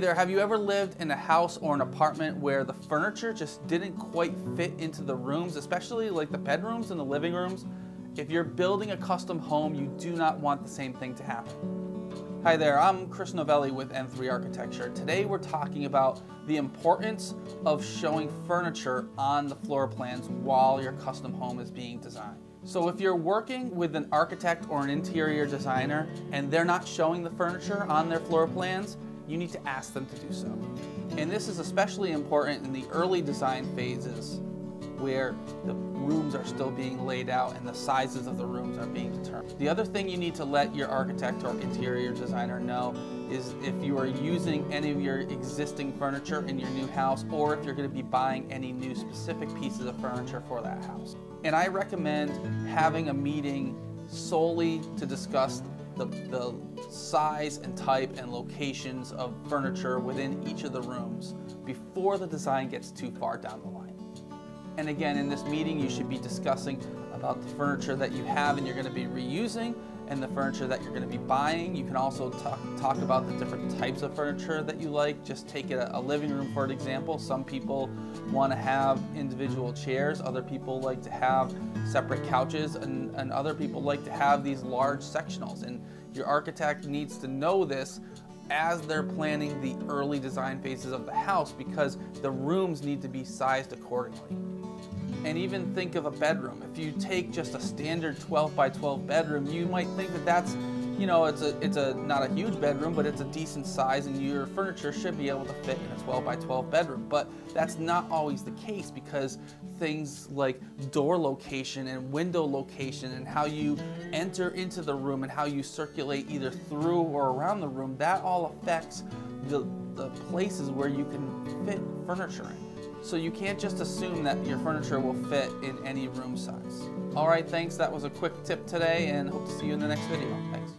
there, have you ever lived in a house or an apartment where the furniture just didn't quite fit into the rooms, especially like the bedrooms and the living rooms? If you're building a custom home, you do not want the same thing to happen. Hi there, I'm Chris Novelli with N3 Architecture. Today we're talking about the importance of showing furniture on the floor plans while your custom home is being designed. So if you're working with an architect or an interior designer and they're not showing the furniture on their floor plans, you need to ask them to do so. And this is especially important in the early design phases where the rooms are still being laid out and the sizes of the rooms are being determined. The other thing you need to let your architect or interior designer know is if you are using any of your existing furniture in your new house or if you're going to be buying any new specific pieces of furniture for that house. And I recommend having a meeting solely to discuss the, the size and type and locations of furniture within each of the rooms before the design gets too far down the line. And again, in this meeting, you should be discussing about the furniture that you have and you're going to be reusing and the furniture that you're going to be buying. You can also talk, talk about the different types of furniture that you like. Just take a, a living room for an example. Some people want to have individual chairs. Other people like to have separate couches and, and other people like to have these large sectionals. And your architect needs to know this as they're planning the early design phases of the house because the rooms need to be sized accordingly. And even think of a bedroom. If you take just a standard 12 by 12 bedroom, you might think that that's you know, it's a it's a not a huge bedroom, but it's a decent size, and your furniture should be able to fit in a 12 by 12 bedroom. But that's not always the case because things like door location and window location and how you enter into the room and how you circulate either through or around the room, that all affects the, the places where you can fit furniture in. So you can't just assume that your furniture will fit in any room size. All right, thanks. That was a quick tip today and hope to see you in the next video. Thanks.